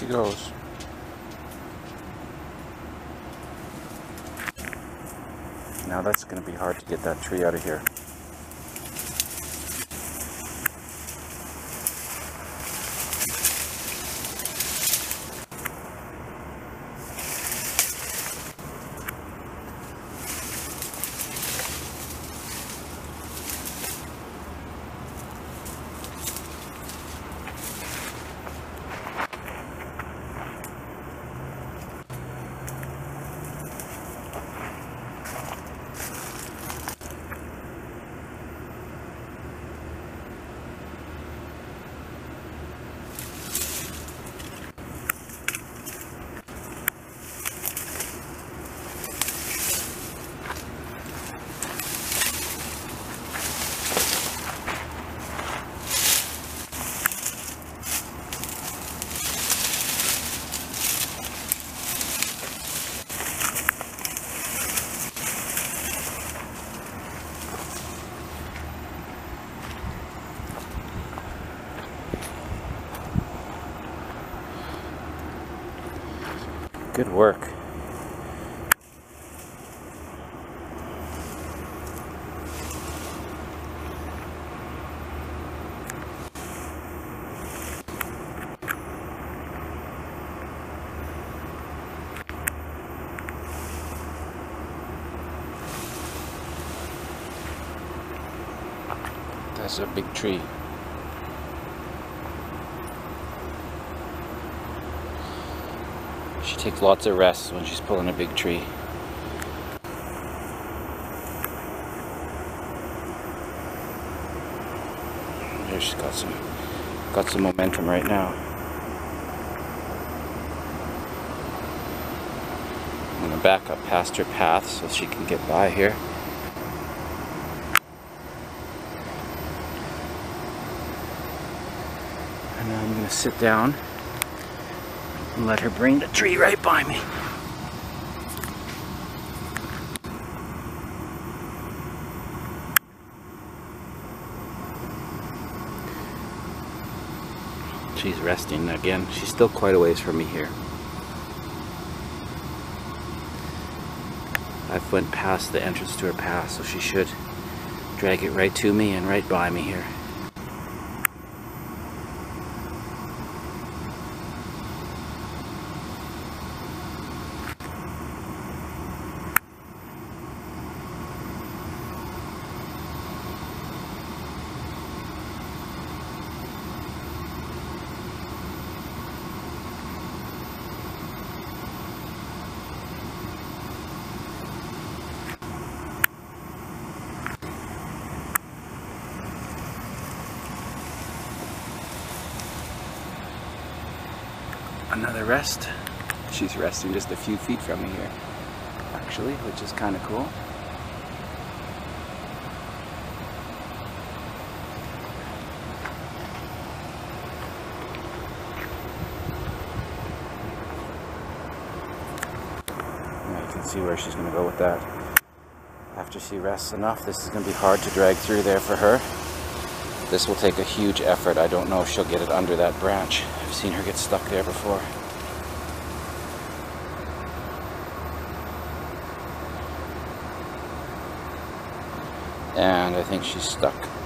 she goes. Now that's going to be hard to get that tree out of here. Good work. That's a big tree. She takes lots of rests when she's pulling a big tree. There she's got some got some momentum right now. I'm gonna back up past her path so she can get by here. And I'm gonna sit down let her bring the tree right by me. She's resting again. She's still quite a ways from me here. I've went past the entrance to her path, so she should drag it right to me and right by me here. Another rest. She's resting just a few feet from me here, actually, which is kind of cool. You can see where she's going to go with that. After she rests enough, this is going to be hard to drag through there for her. This will take a huge effort. I don't know if she'll get it under that branch. I've seen her get stuck there before. And I think she's stuck.